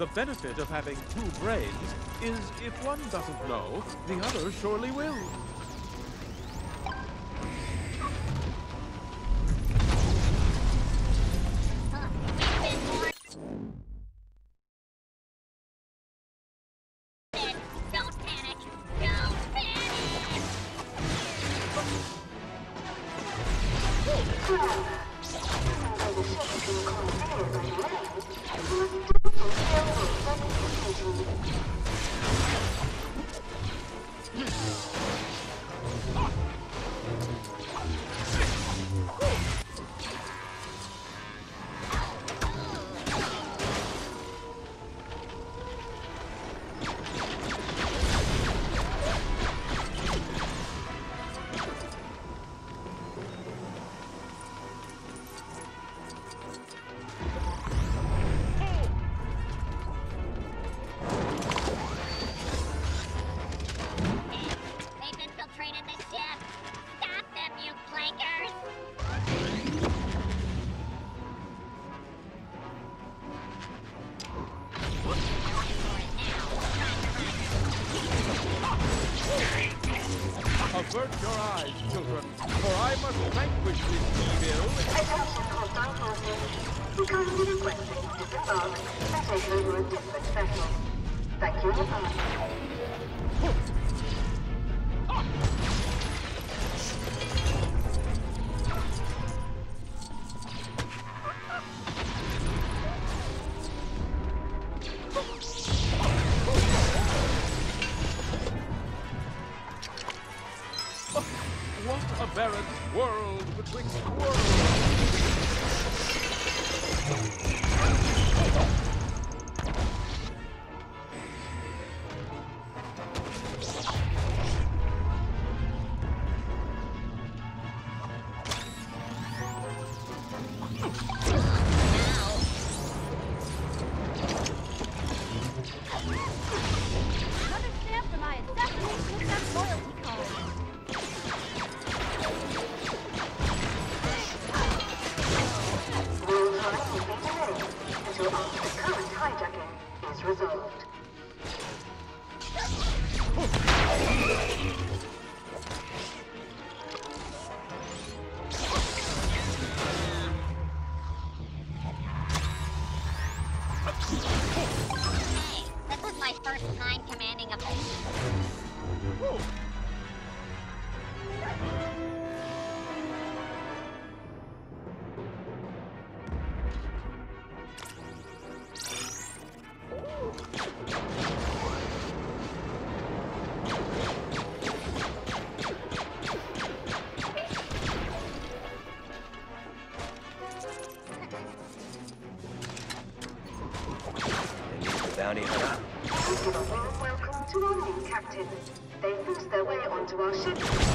The benefit of having two brains is if one doesn't know, the other surely will. between squirrels. captain. They forced their way onto our ship.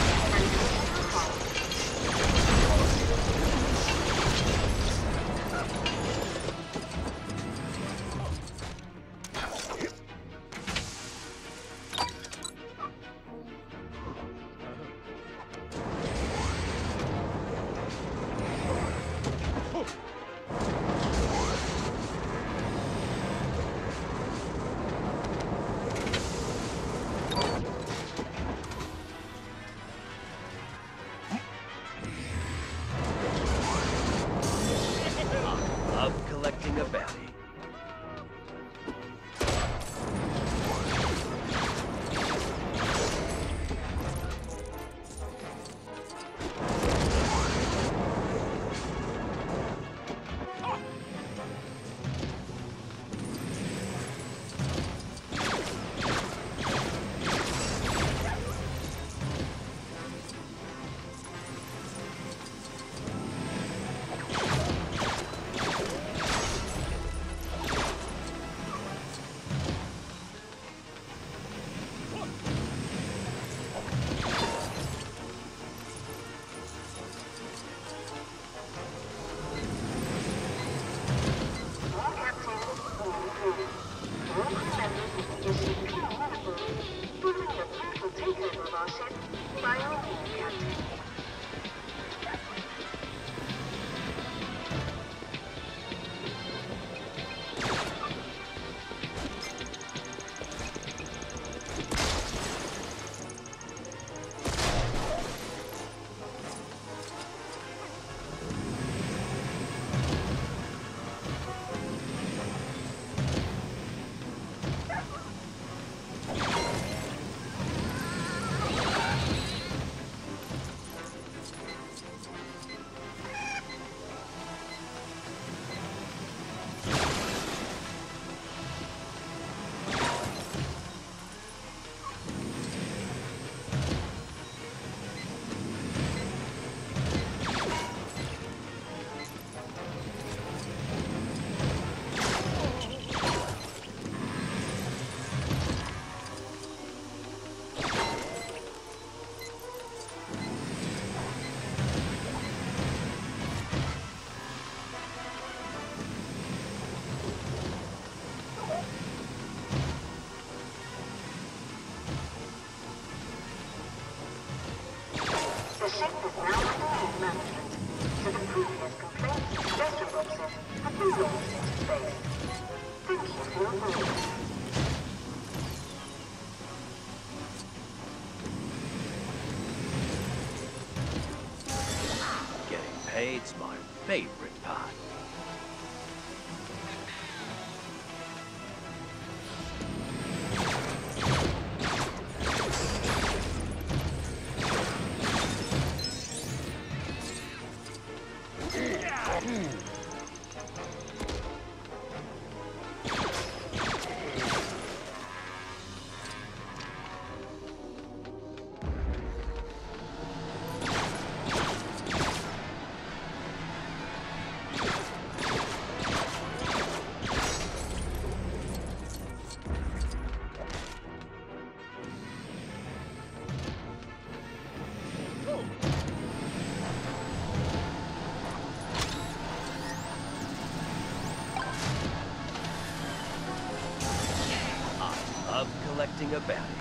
Collecting a.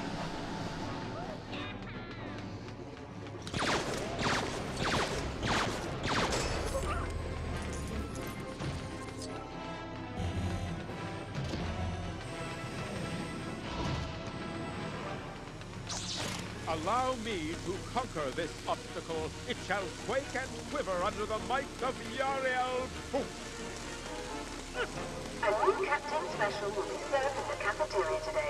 Allow me to conquer this obstacle. It shall quake and quiver under the might of Yarael. Poof. A new Captain Special will be served in the cafeteria today.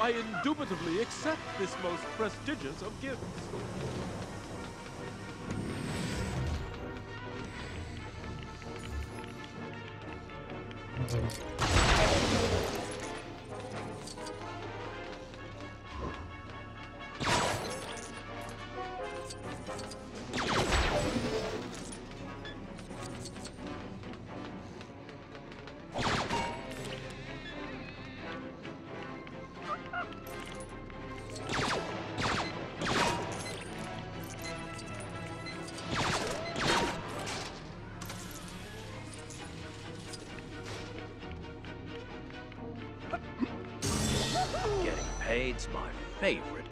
I indubitably accept this most prestigious of gifts. Paid's my favorite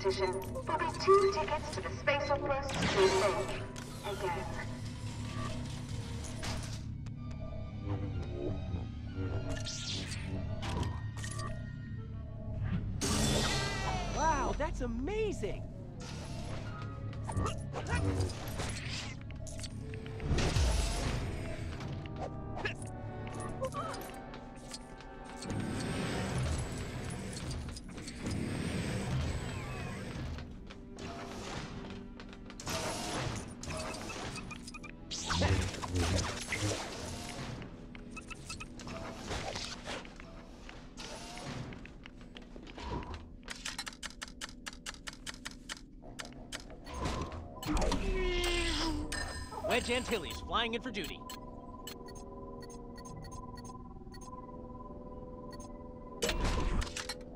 competition. Will be two tickets to the Antilles flying in for duty.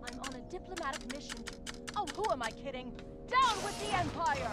I'm on a diplomatic mission. Oh, who am I kidding? Down with the Empire!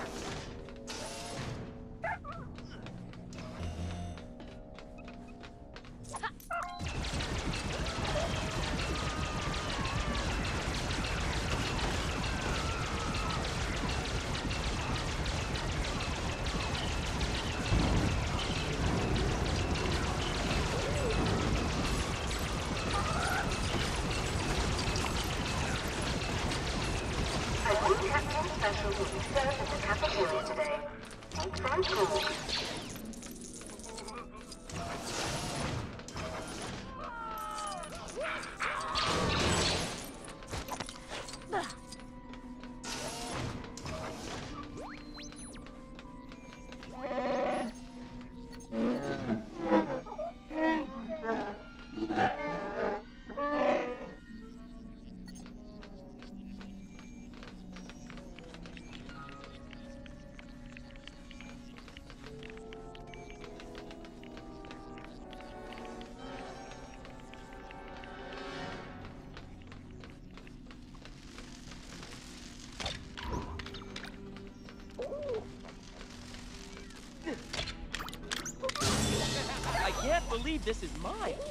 This is mine!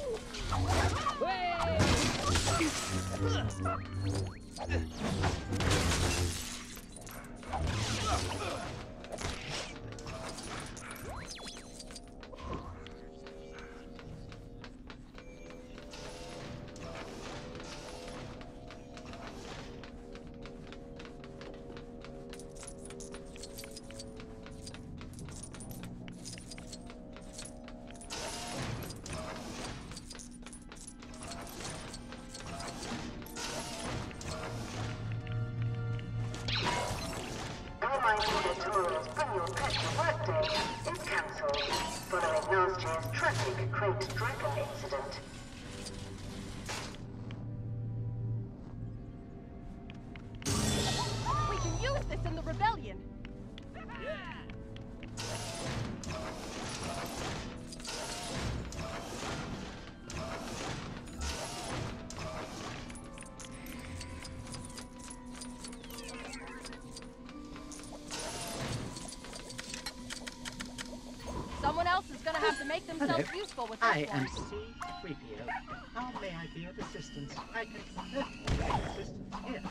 Have to make themselves Hello. useful with I am C-3PO. How may I be of assistance? I can assistance here.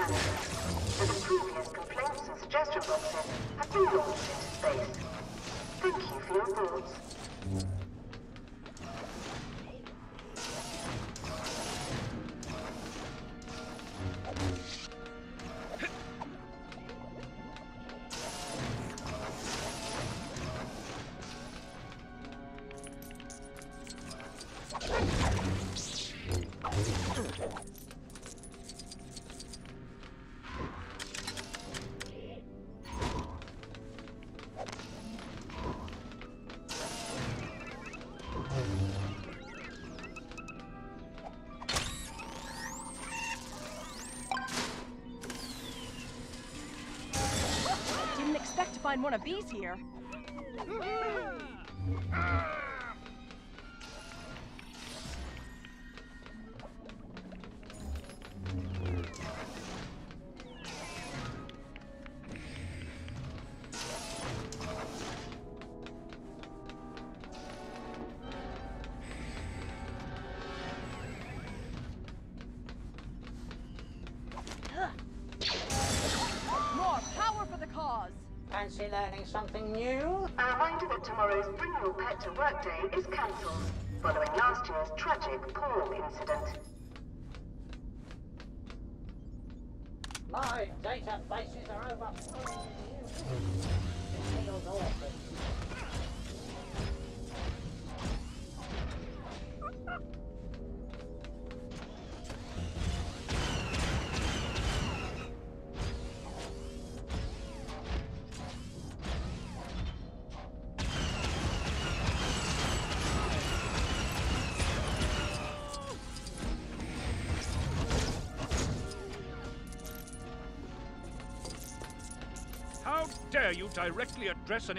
management, with previous complaints and suggestion boxes have been launched into space. Thank you for your thoughts. These here. Something new? A reminder that tomorrow's Bring Your Pet to Work Day is cancelled, following last year's tragic pool incident. Dare you directly address an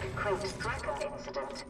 tragic Dragon incident.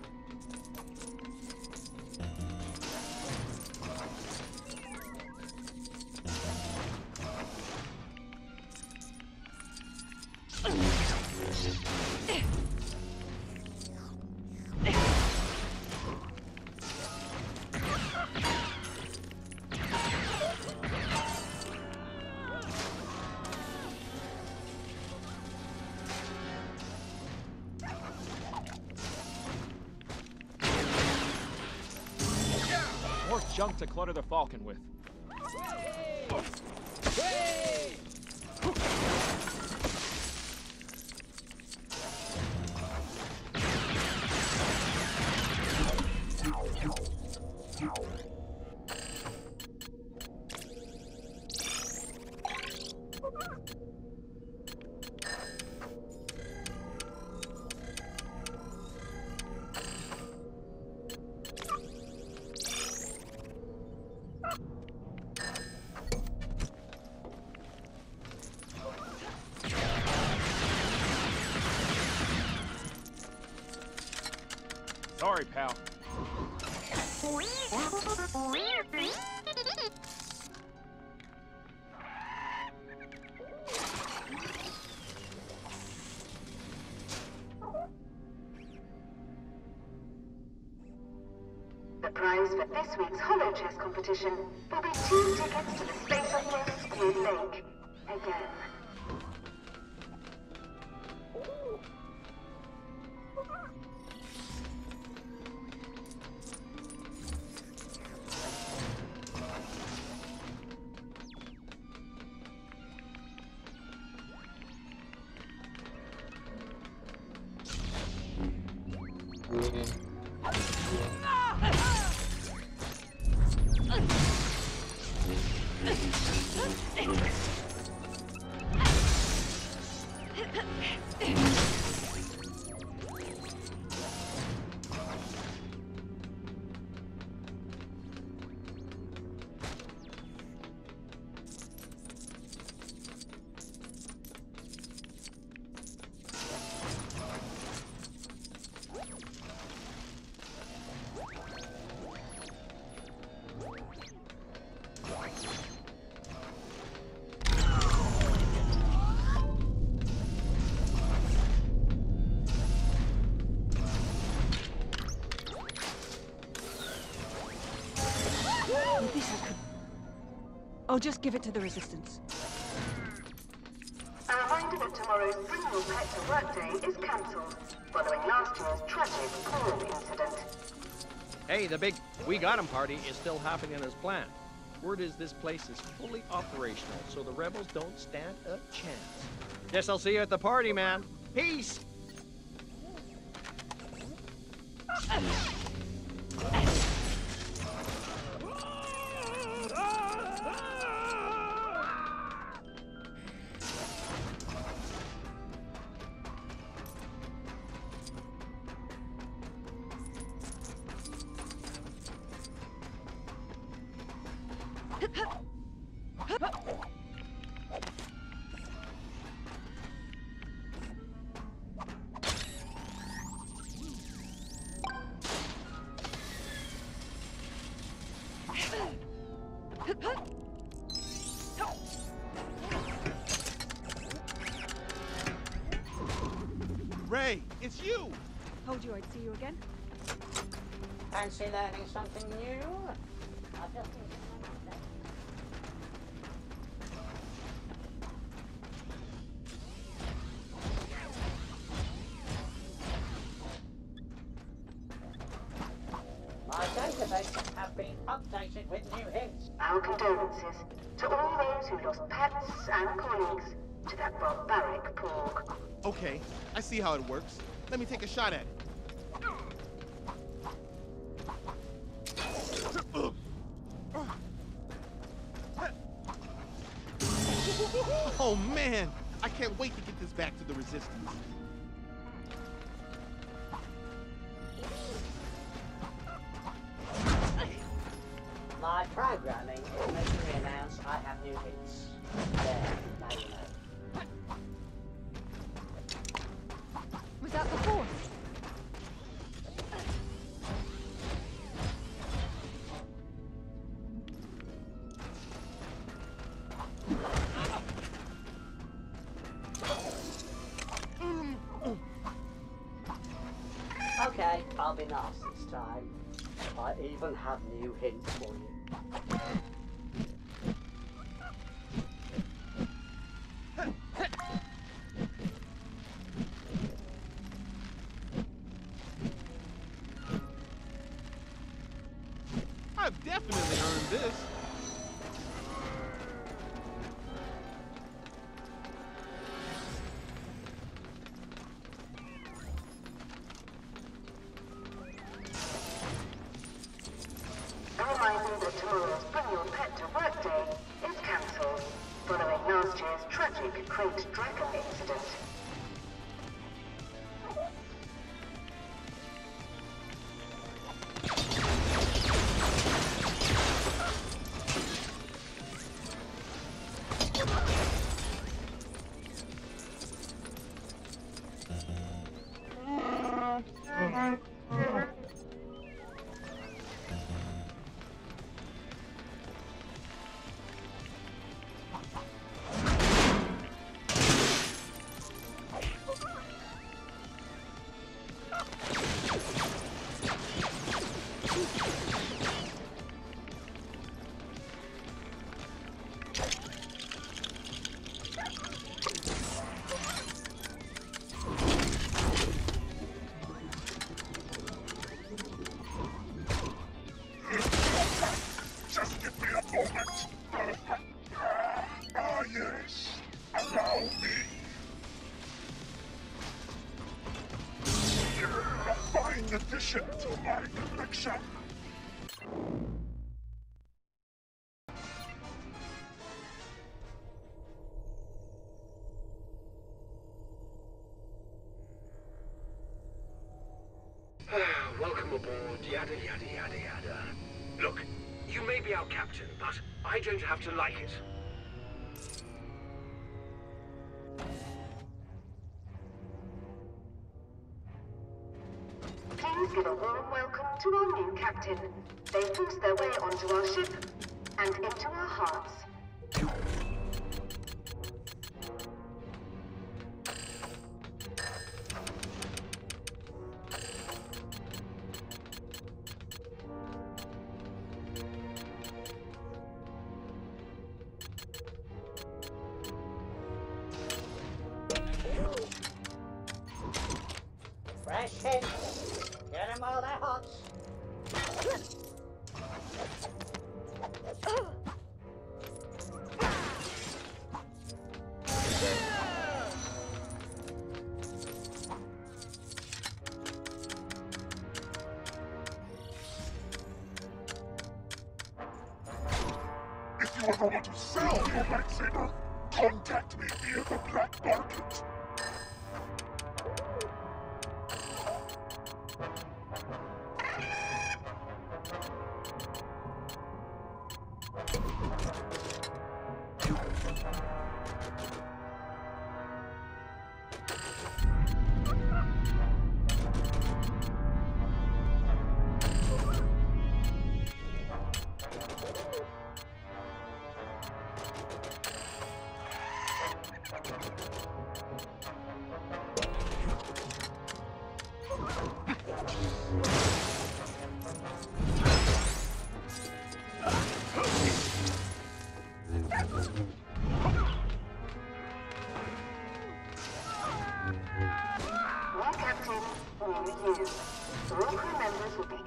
Junk to clutter the Falcon with. Competition. Will be two tickets to I'll just give it to the Resistance. A reminder that tomorrow's Bring Your Pet to Work Day is cancelled, following last year's tragic Paul incident. Hey, the big We Got 'em party is still happening as planned. Word is this place is fully operational, so the rebels don't stand a chance. Guess I'll see you at the party, man. Peace! It's you! Told you I'd see you again. Fancy learning something new? I've just My database have been updated with new hints. Our condolences to all those who lost pets and colleagues to that barbaric porg. Okay, I see how it works. Let me take a shot at it. Oh man, I can't wait to get this back to the Resistance. My programming is making me announce I have new hints. I'll be nice this time. I even have new hints for you. Ah yes! Allow me! A fine addition to my collection! Welcome aboard, yada yada yada yada. Look, you may be our captain, but I don't have to like it. Please give a warm welcome to our new captain. They forced their way onto our ship and into our hearts.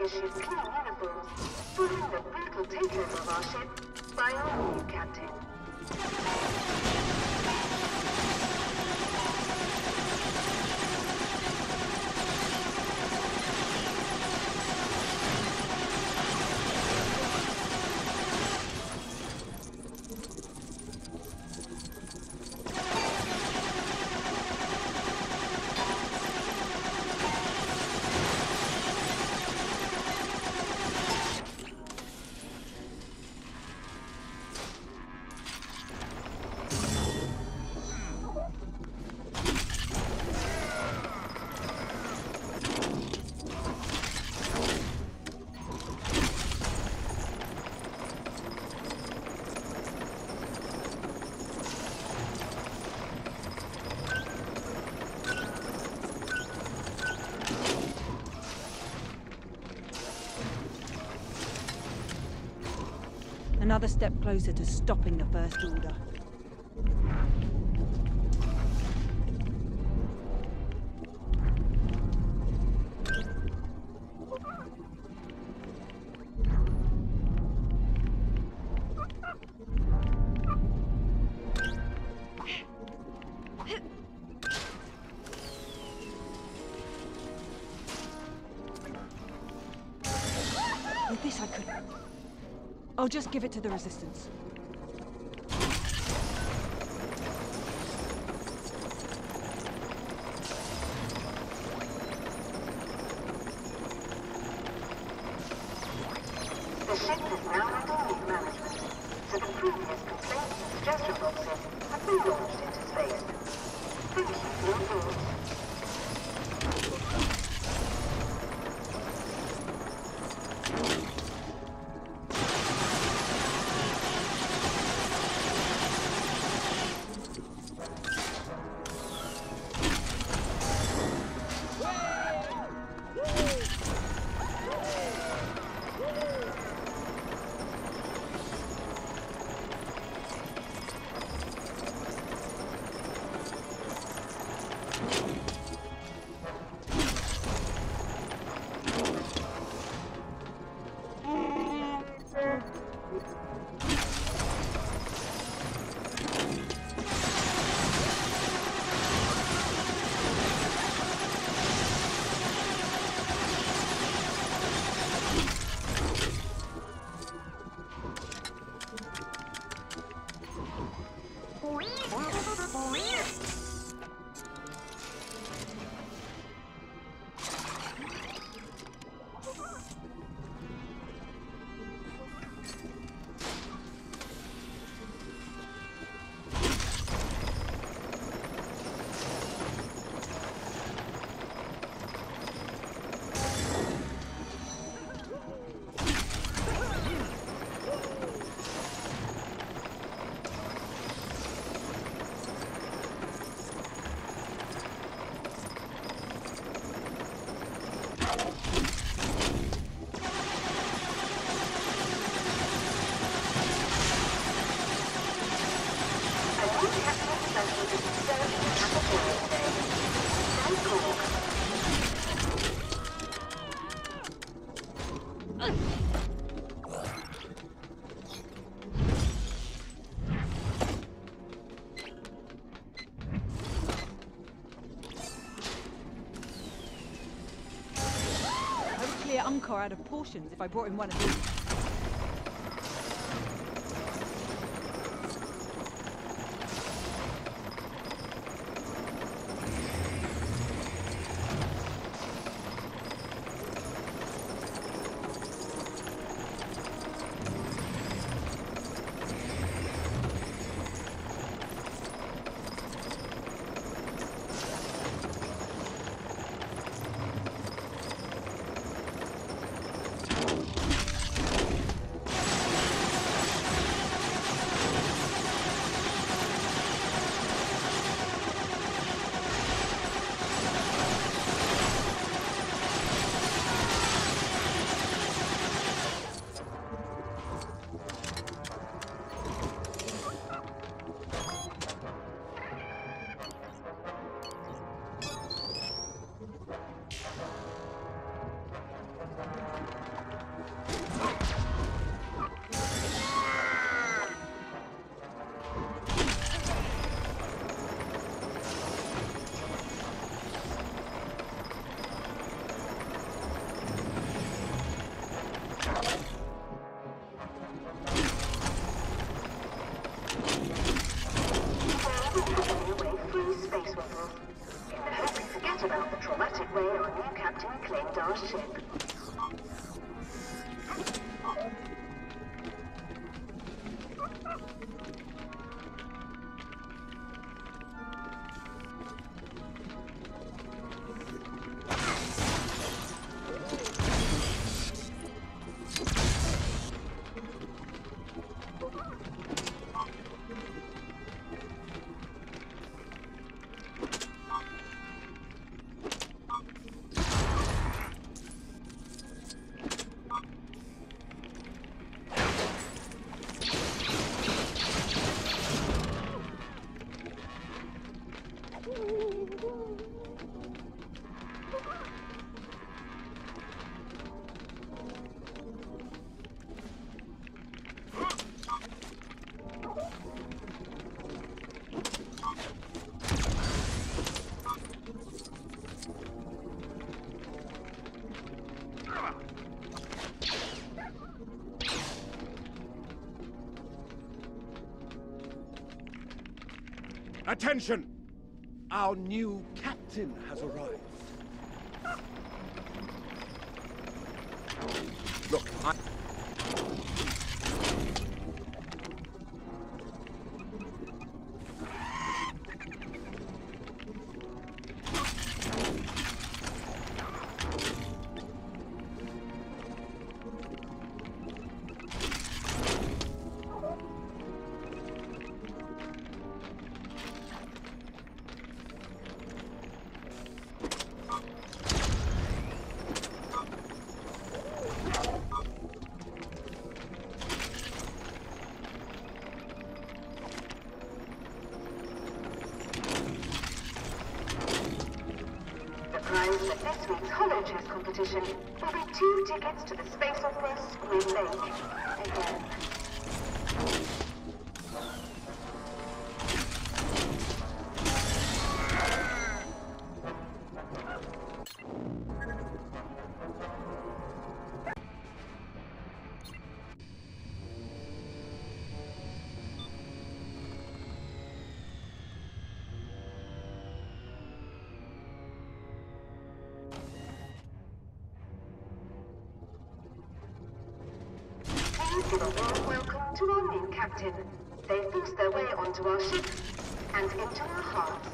Issued clean uniforms following the brutal takeover of our ship by our new captain. Another step closer to stopping the First Order. Just give it to the Resistance. Out of portions if I brought him one of these. Attention! Our new captain has arrived. Give a warm welcome to our new captain. They forced their way onto our ship and into our hearts.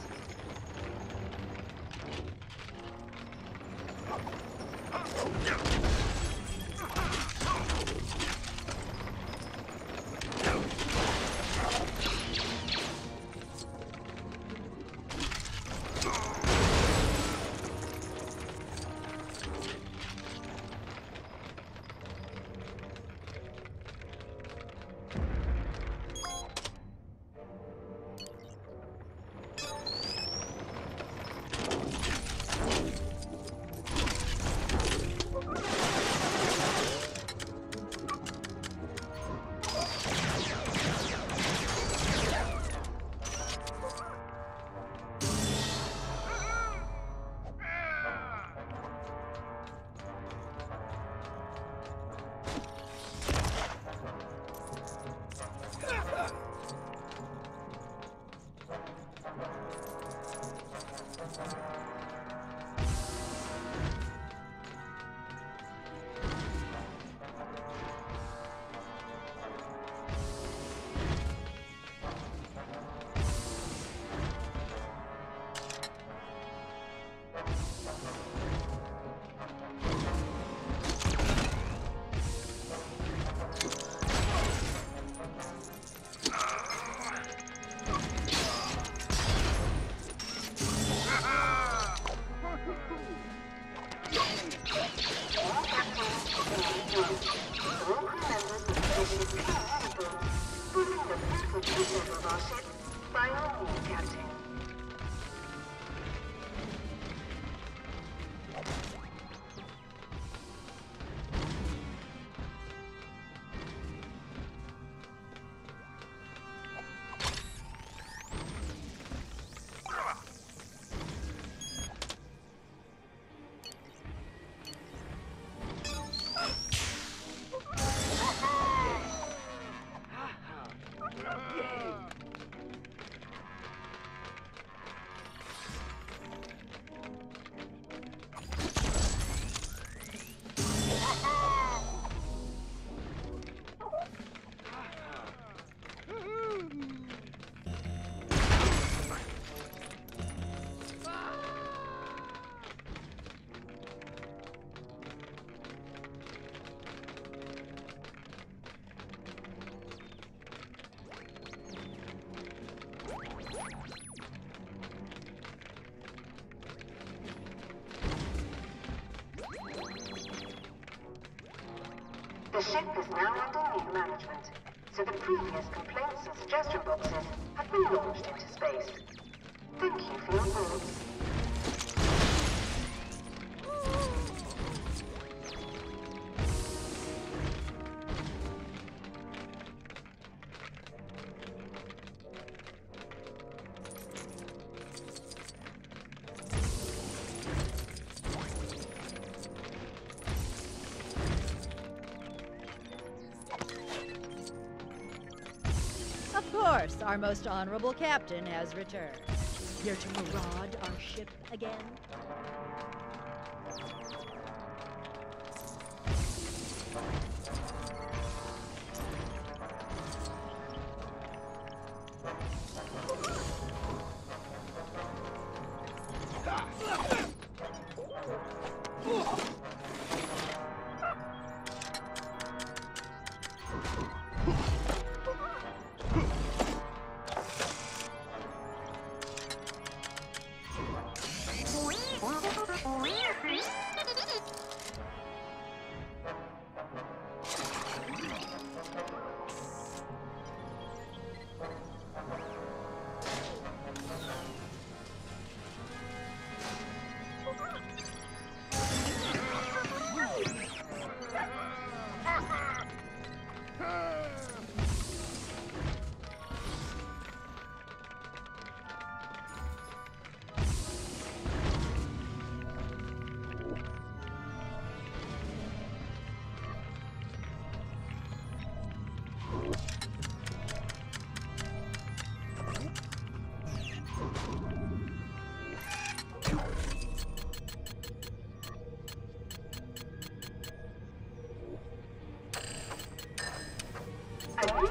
The ship is now under new management, so the previous complaints and suggestion boxes have been launched into space. Thank you for your thoughts. Course, our most honorable captain has returned. Here to maraud our ship again?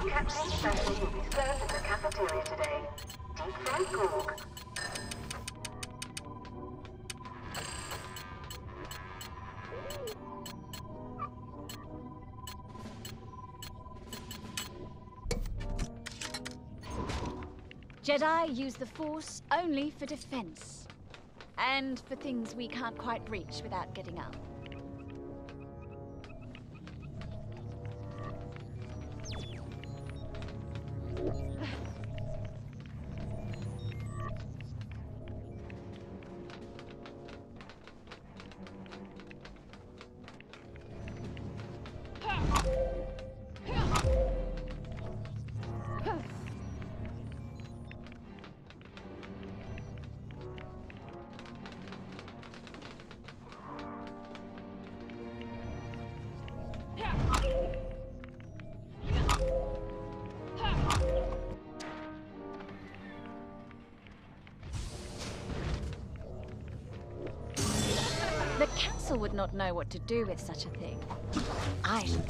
New captain special will be served in the cafeteria today. Deep fried Gorg. Jedi use the Force only for defense. And for things we can't quite reach without getting up. Not know what to do with such a thing. I should.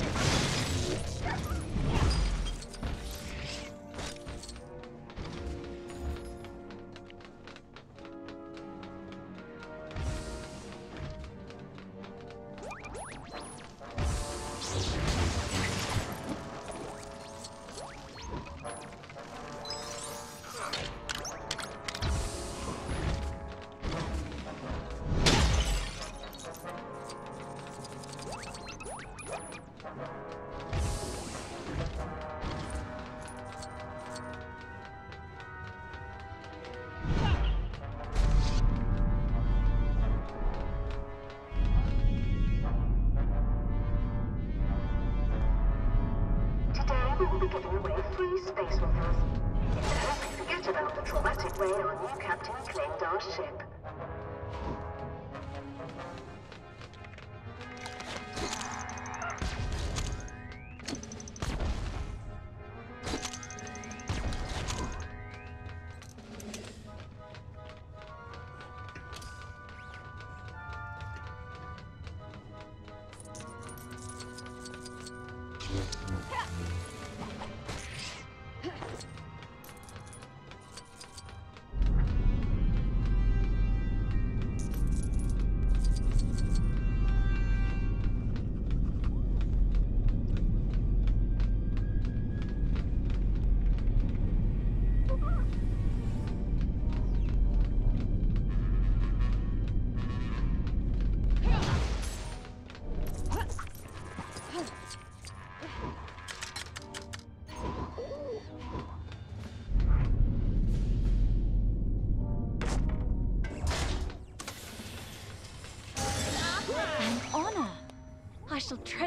Waffles. In the hope forget about the traumatic way our new captain claimed our ship.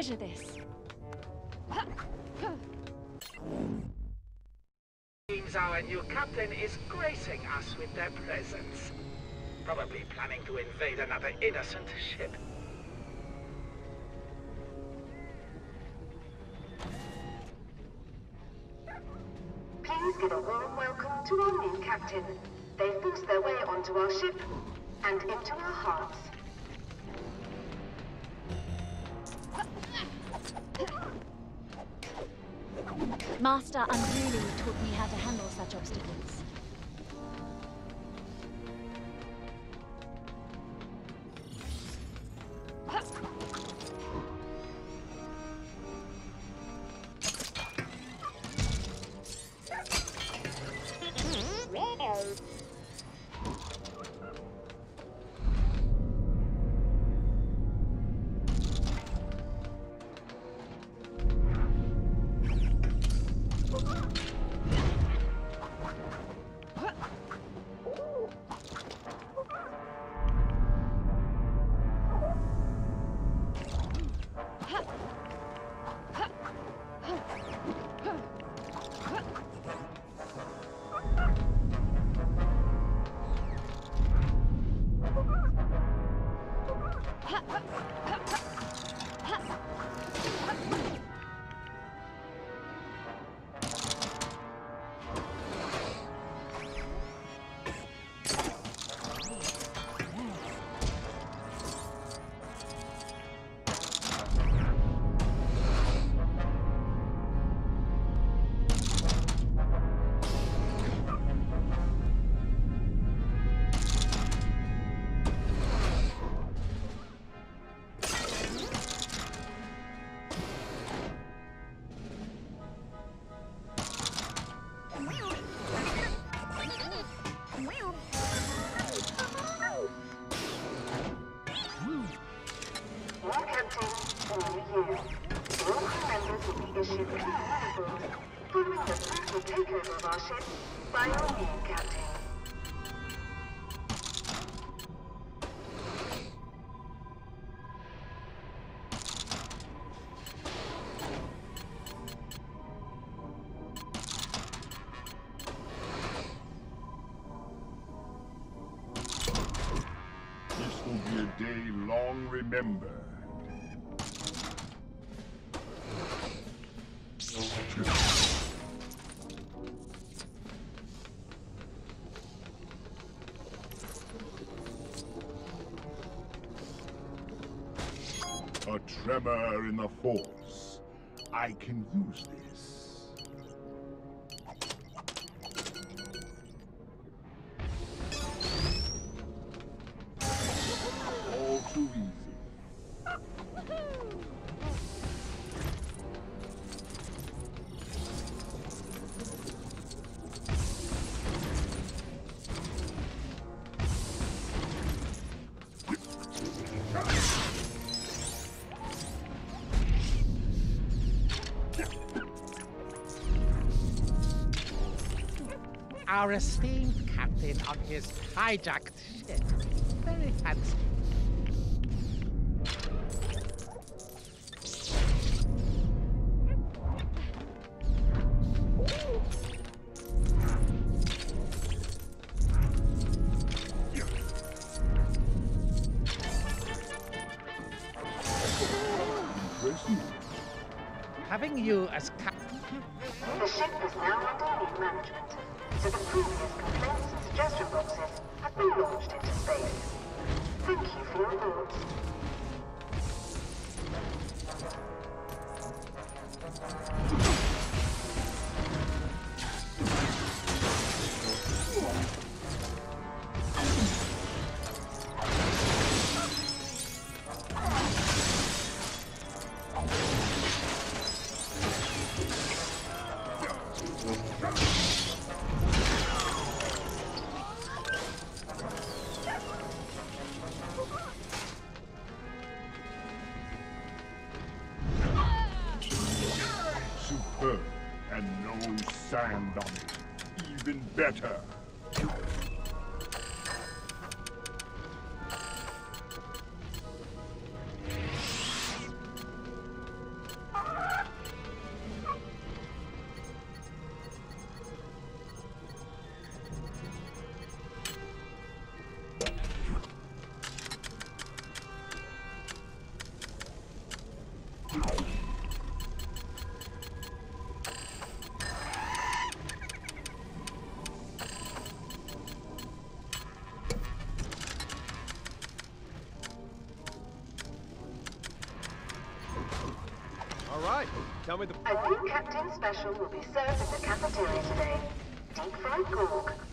Treasure this. Seems our new captain is gracing us with their presence. Probably planning to invade another innocent ship. Please give a warm welcome to our new captain. They forced their way onto our ship and into our hearts. Master Unduli taught me how to handle such obstacles. Remembered. A tremor in the force. I can use this. Our esteemed captain on his hijacked ship. Very fancy. Tell me the. A new Captain Special will be served in the cafeteria today. Deep fried Gorg.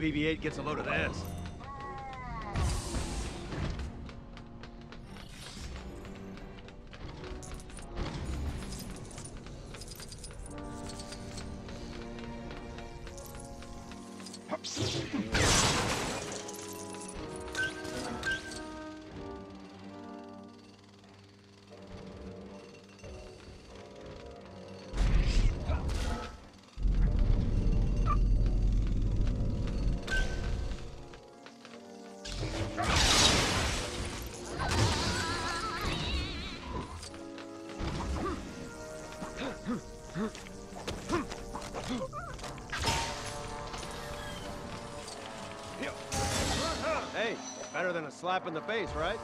BB-8 gets a load of this. Slap in the face, right?